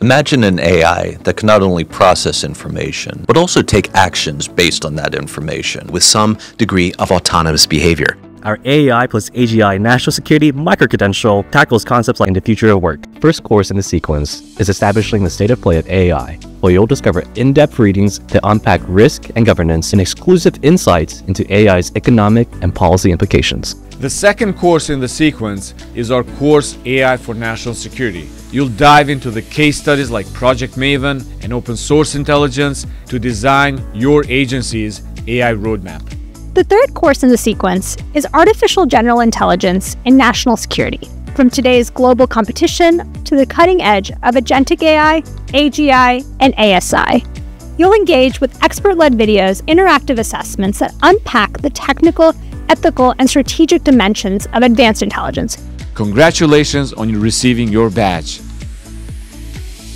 Imagine an AI that can not only process information, but also take actions based on that information. with some degree of autonomous behavior. Our AI plus AGI National Security Microcredential tackles concepts like in the future of work. First course in the sequence is establishing the state of play of AI, where you'll discover in-depth readings to unpack risk and governance and exclusive insights into AI's economic and policy implications. The second course in the sequence is our course AI for National Security. You'll dive into the case studies like Project Maven and open source intelligence to design your agency's AI roadmap. The third course in the sequence is Artificial General Intelligence in National Security. From today's global competition to the cutting edge of agentic AI, AGI, and ASI. You'll engage with expert led videos, interactive assessments that unpack the technical, ethical, and strategic dimensions of advanced intelligence. Congratulations on receiving your badge.